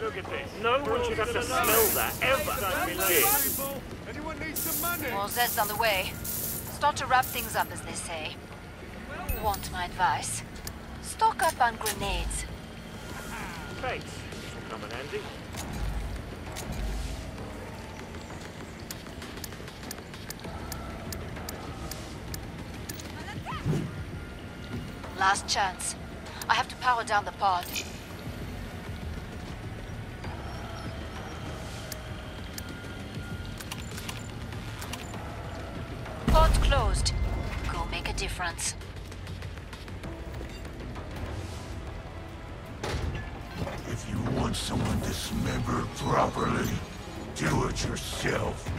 Look at this. No one should have to smell that, ever. Here. Anyone need some money? More Zed's on the way. Start to wrap things up, as they say. Want my advice? Stock up on grenades. Thanks. This will come in handy. Last chance. I have to power down the pod. Closed. Go make a difference. If you want someone dismembered properly, do it yourself.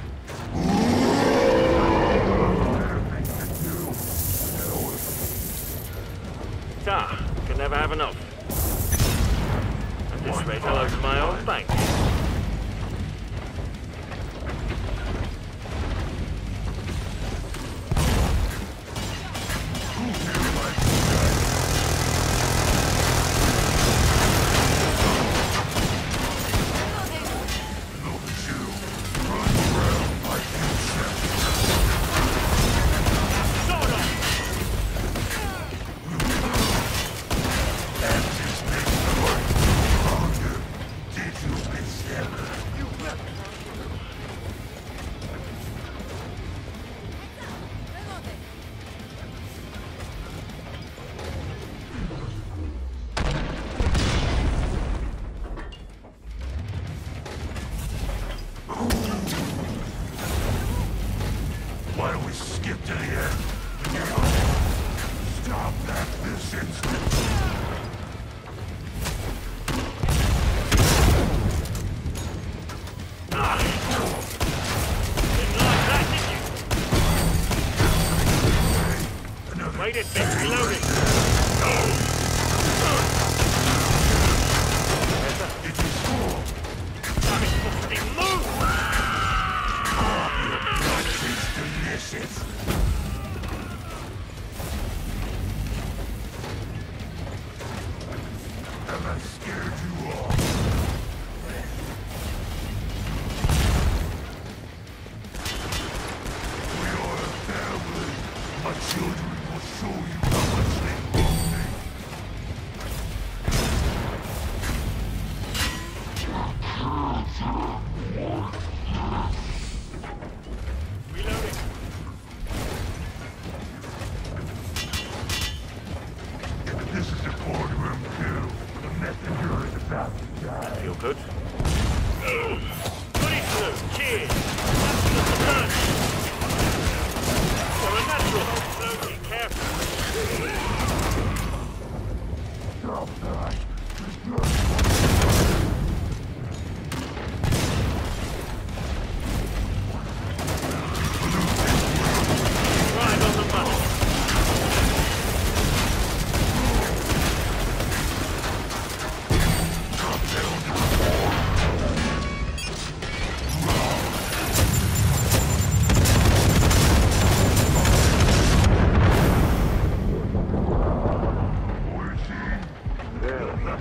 Ah, can never have enough. At this rate, I'll open my own bank. Why don't we skip to the end? Stop that this instant. Didn't like that, did you? Wait a sec, reloading. Damn it, fucking move! It's This is a courtroom too. Messenger. Feel good?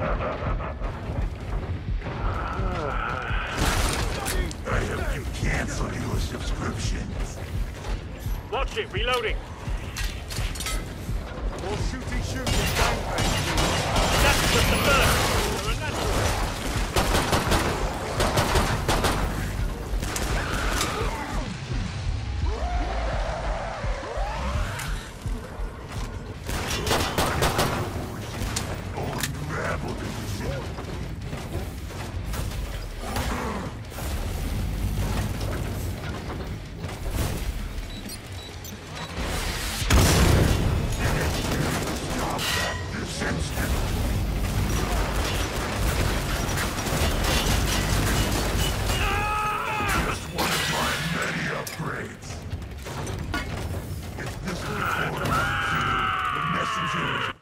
I hope you cancel your subscription. Watch it. Reloading. More shooty shooty gangbang. That's just the first. Explosion!